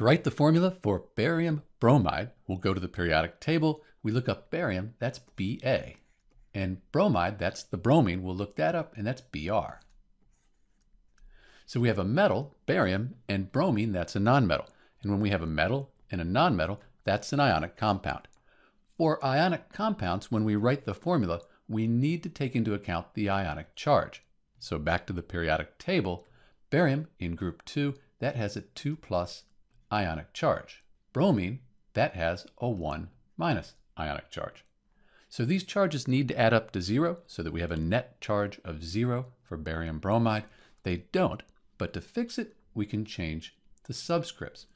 To write the formula for barium bromide, we'll go to the periodic table. We look up barium, that's Ba. And bromide, that's the bromine. We'll look that up, and that's Br. So we have a metal, barium, and bromine, that's a nonmetal. And when we have a metal and a nonmetal, that's an ionic compound. For ionic compounds, when we write the formula, we need to take into account the ionic charge. So back to the periodic table, barium in group 2, that has a 2 plus ionic charge. Bromine, that has a 1 minus ionic charge. So these charges need to add up to zero so that we have a net charge of zero for barium bromide. They don't, but to fix it, we can change the subscripts.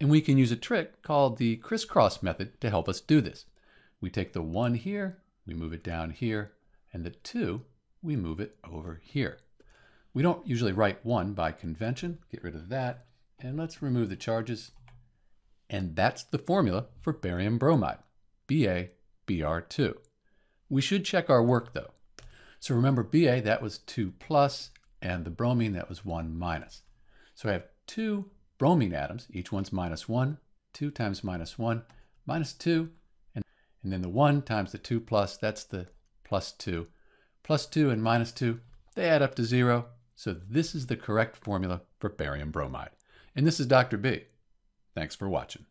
And we can use a trick called the crisscross method to help us do this. We take the 1 here, we move it down here, and the 2, we move it over here. We don't usually write 1 by convention. Get rid of that. And let's remove the charges. And that's the formula for barium bromide, BaBr2. We should check our work though. So remember Ba, that was 2 plus, and the bromine, that was 1 minus. So I have two bromine atoms, each one's minus 1, 2 times minus 1, minus 2, and, and then the 1 times the 2 plus, that's the plus 2. Plus 2 and minus 2, they add up to 0. So this is the correct formula for barium bromide. And this is Dr. B. Thanks for watching.